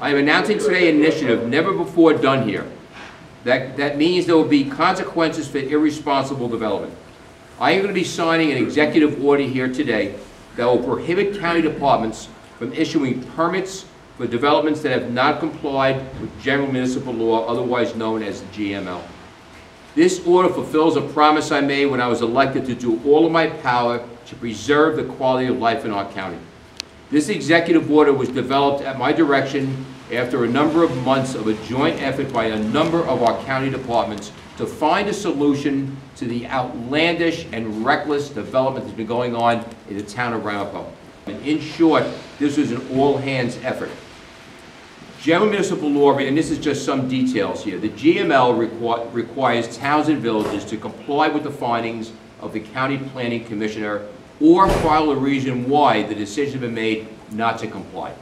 I am announcing today an initiative never before done here. That, that means there will be consequences for irresponsible development. I am going to be signing an executive order here today that will prohibit county departments from issuing permits for developments that have not complied with general municipal law, otherwise known as the GML. This order fulfills a promise I made when I was elected to do all of my power to preserve the quality of life in our county. This executive order was developed at my direction after a number of months of a joint effort by a number of our county departments to find a solution to the outlandish and reckless development that's been going on in the town of Ramapo. And in short, this was an all-hands effort. General municipal law, and this is just some details here, the GML requ requires towns and villages to comply with the findings of the county planning commissioner or file a reason why the decision has been made not to comply.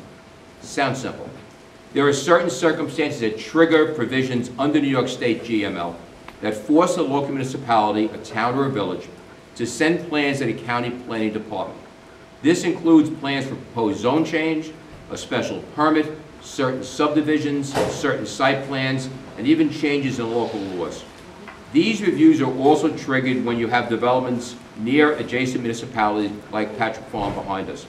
Sounds simple. There are certain circumstances that trigger provisions under New York State GML that force a local municipality, a town or a village, to send plans to the county planning department. This includes plans for proposed zone change, a special permit, certain subdivisions, certain site plans, and even changes in local laws. These reviews are also triggered when you have developments near adjacent municipalities like Patrick Farm behind us,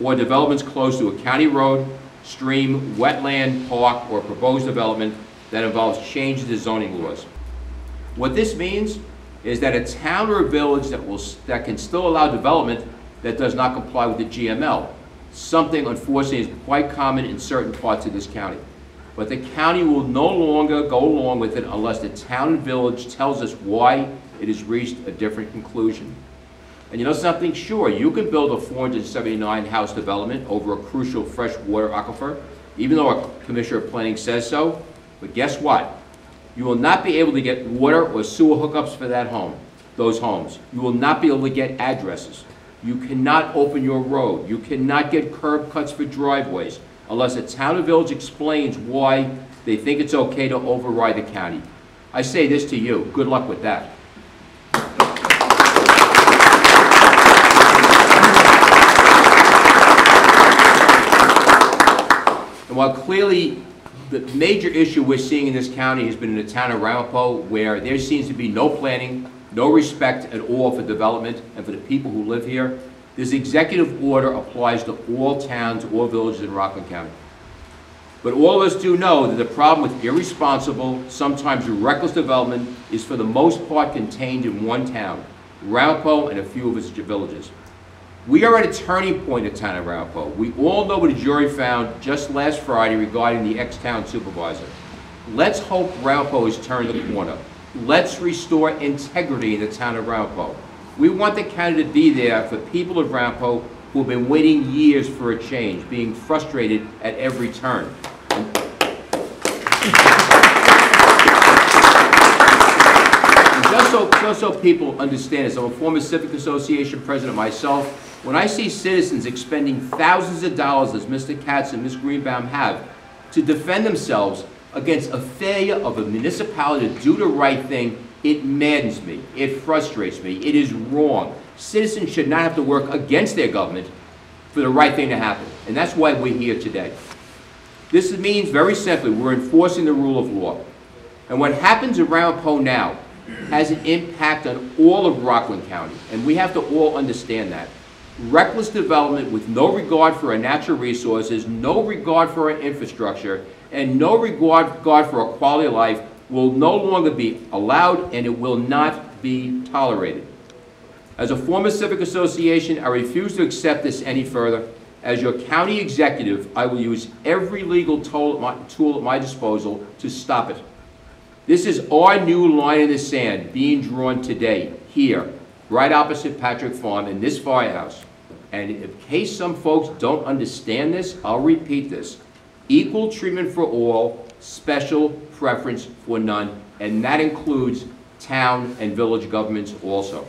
or developments close to a county road, stream, wetland, park, or proposed development that involves changes to zoning laws. What this means is that a town or a village that, will, that can still allow development that does not comply with the GML, something unfortunately is quite common in certain parts of this county. But the county will no longer go along with it unless the town and village tells us why it has reached a different conclusion. And you know something? Sure, you can build a 479 house development over a crucial freshwater aquifer, even though our Commissioner of Planning says so. But guess what? You will not be able to get water or sewer hookups for that home, those homes. You will not be able to get addresses. You cannot open your road. You cannot get curb cuts for driveways unless a town or village explains why they think it's okay to override the county. I say this to you, good luck with that. And while clearly the major issue we're seeing in this county has been in the town of Ramapo, where there seems to be no planning, no respect at all for development and for the people who live here, this executive order applies to all towns, all villages in Rockland County. But all of us do know that the problem with irresponsible, sometimes reckless development is for the most part contained in one town, Ramapo and a few of its villages. We are at a turning point in town of Ramapo. We all know what a jury found just last Friday regarding the ex-town supervisor. Let's hope Ramapo has turned the corner. Let's restore integrity in the town of Ramapo. We want the county to be there for people of Ramapo who have been waiting years for a change, being frustrated at every turn. just so, just so people understand this, I'm a former Civic Association president myself. When I see citizens expending thousands of dollars, as Mr. Katz and Ms. Greenbaum have, to defend themselves against a failure of a municipality to do the right thing, it maddens me. It frustrates me. It is wrong. Citizens should not have to work against their government for the right thing to happen. And that's why we're here today. This means, very simply, we're enforcing the rule of law. And what happens Ramapo now has an impact on all of Rockland County. And we have to all understand that. Reckless development with no regard for our natural resources, no regard for our infrastructure, and no regard, regard for our quality of life will no longer be allowed and it will not be tolerated. As a former civic association, I refuse to accept this any further. As your county executive, I will use every legal tool at my, tool at my disposal to stop it. This is our new line in the sand being drawn today, here, right opposite Patrick Farm in this firehouse. And in case some folks don't understand this, I'll repeat this. Equal treatment for all, special preference for none, and that includes town and village governments also.